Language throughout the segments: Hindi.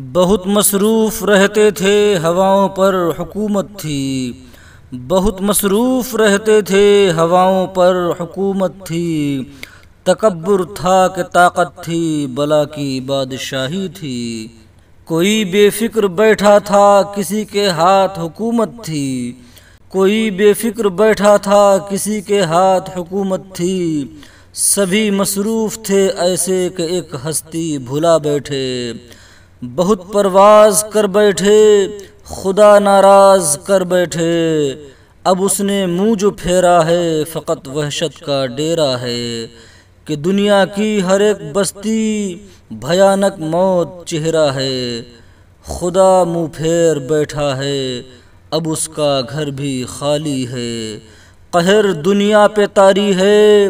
बहुत मसरूफ़ रहते थे हवाओं पर हुकूमत थी। बहुत मसरूफ़ रहते थे हवाओं पर हुकूमत थी। तकबर था कि ताकत थी, बला की बादशाही थी। कोई बेफिक्र बैठा था, किसी के हाथ हुकूमत थी। कोई बेफिक्र बैठा था, किसी के हाथ हुकूमत थी। सभी मसरूफ़ थे, ऐसे कि एक हस्ती भुला बैठे। बहुत परवाज कर बैठे, खुदा नाराज़ कर बैठे। अब उसने मुँह जो फेरा है, फ़कत वहशत का डेरा है कि दुनिया की हर एक बस्ती भयानक मौत चेहरा है। खुदा मुँह फेर बैठा है, अब उसका घर भी खाली है। कहर दुनिया पे तारी है,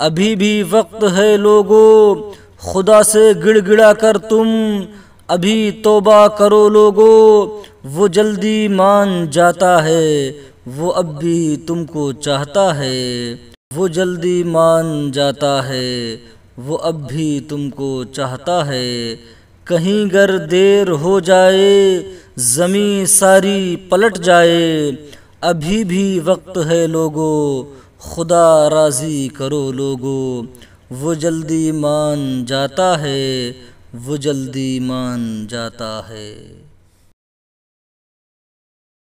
अभी भी वक्त है लोगों, खुदा से गिड़गिड़ा कर तुम अभी तोबा करो लोगो, वो जल्दी मान जाता है, वो अब भी तुमको चाहता है, वो जल्दी मान जाता है, वो अब भी तुमको चाहता है। कहीं गर देर हो जाए ज़मी सारी पलट जाए, अभी भी वक्त है लोगो, खुदा राज़ी करो लोगो, वो जल्दी मान जाता है वो जल्दी मान जाता है।